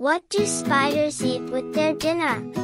What do spiders eat with their dinner?